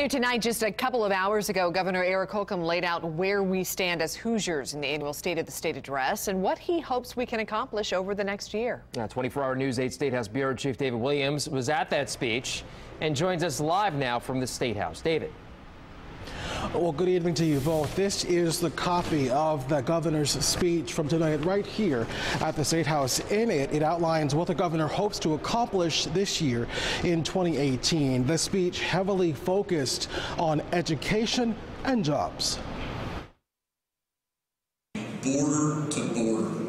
New tonight, just a couple of hours ago, Governor Eric Holcomb laid out where we stand as Hoosiers in the annual State of the State address and what he hopes we can accomplish over the next year. 24 Hour News 8 State House Bureau Chief David Williams was at that speech and joins us live now from the State House. David. Well, good evening to you both. This is the copy of the governor's speech from tonight right here at the State House. In it, it outlines what the governor hopes to accomplish this year in 2018. The speech heavily focused on education and jobs. Border to border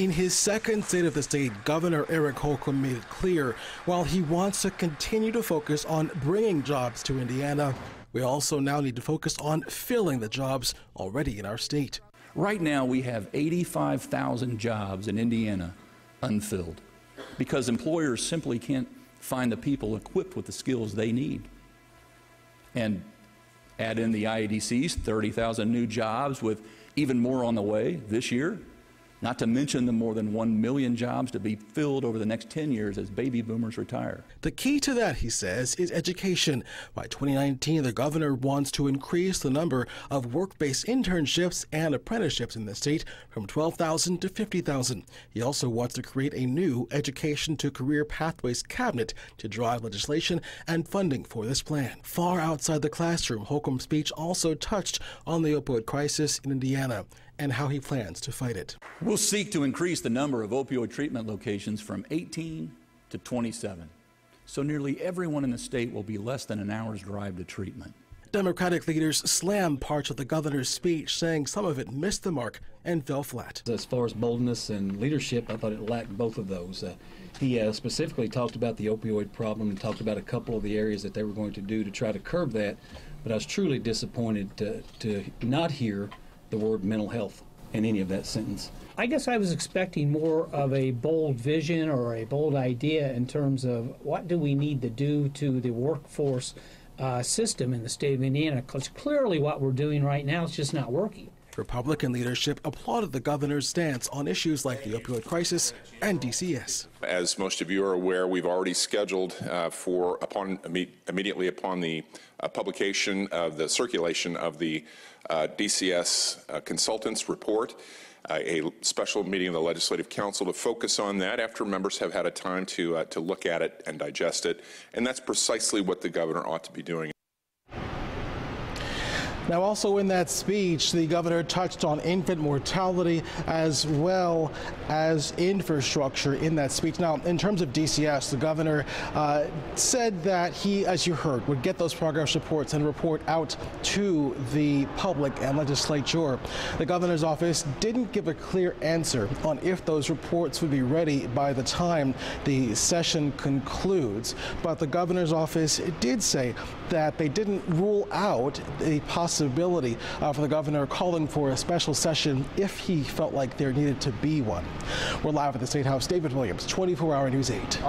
in his second State of the State, Governor Eric Holcomb made it clear while he wants to continue to focus on bringing jobs to Indiana, we also now need to focus on filling the jobs already in our state. Right now, we have 85,000 jobs in Indiana unfilled because employers simply can't find the people equipped with the skills they need. And add in the IEDCs, 30,000 new jobs with even more on the way this year not to mention the more than 1 million jobs to be filled over the next 10 years as baby boomers retire. The key to that, he says, is education. By 2019, the governor wants to increase the number of work based internships and apprenticeships in the state from 12,000 to 50,000. He also wants to create a new Education to Career Pathways cabinet to drive legislation and funding for this plan. Far outside the classroom, Holcomb's speech also touched on the opioid crisis in Indiana and how he plans to fight it. We'll seek to increase the number of opioid treatment locations from 18 to 27. So nearly everyone in the state will be less than an hour's drive to treatment. Democratic leaders slammed parts of the governor's speech, saying some of it missed the mark and fell flat. As far as boldness and leadership, I thought it lacked both of those. Uh, he uh, specifically talked about the opioid problem and talked about a couple of the areas that they were going to do to try to curb that. But I was truly disappointed to, to not hear the word mental health in any of that sentence. I guess I was expecting more of a bold vision or a bold idea in terms of what do we need to do to the workforce uh, system in the state of Indiana, because clearly what we're doing right now is just not working. Republican leadership applauded the governor's stance on issues like the opioid crisis and DCS. As most of you are aware, we've already scheduled uh, for upon immediately upon the uh, publication of the circulation of the uh, DCS uh, consultants report. Uh, a special meeting of the Legislative Council to focus on that after members have had a time to, uh, to look at it and digest it. And that's precisely what the governor ought to be doing. Now, also in that speech, the governor touched on infant mortality as well as infrastructure in that speech. Now, in terms of DCS, the governor uh, said that he, as you heard, would get those progress reports and report out to the public and legislature. The governor's office didn't give a clear answer on if those reports would be ready by the time the session concludes, but the governor's office did say that they didn't rule out the possibility possibility uh, for the governor calling for a special session if he felt like there needed to be one. We're live at the State House. David Williams, 24 Hour News 8.